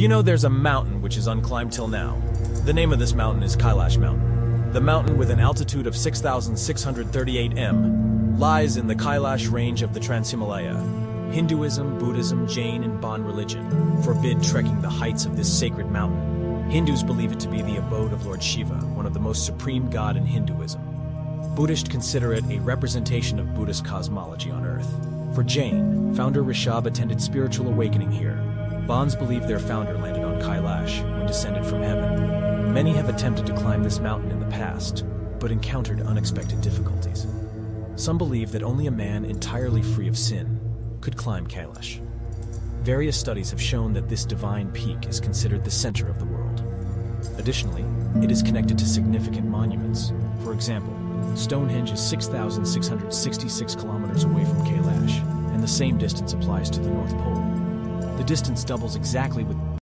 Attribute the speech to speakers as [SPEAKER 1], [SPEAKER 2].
[SPEAKER 1] Do you know there's a mountain which is unclimbed till now? The name of this mountain is Kailash Mountain. The mountain with an altitude of 6,638 m lies in the Kailash range of the Trans-Himalaya. Hinduism, Buddhism, Jain, and Bon religion forbid trekking the heights of this sacred mountain. Hindus believe it to be the abode of Lord Shiva, one of the most supreme god in Hinduism. Buddhists consider it a representation of Buddhist cosmology on Earth. For Jain, founder Rishabh attended spiritual awakening here. Bons believe their founder landed on Kailash when descended from heaven. Many have attempted to climb this mountain in the past, but encountered unexpected difficulties. Some believe that only a man entirely free of sin could climb Kailash. Various studies have shown that this divine peak is considered the center of the world. Additionally, it is connected to significant monuments. For example, Stonehenge is 6,666 kilometers away from Kailash, and the same distance applies to the North Pole. The distance doubles exactly with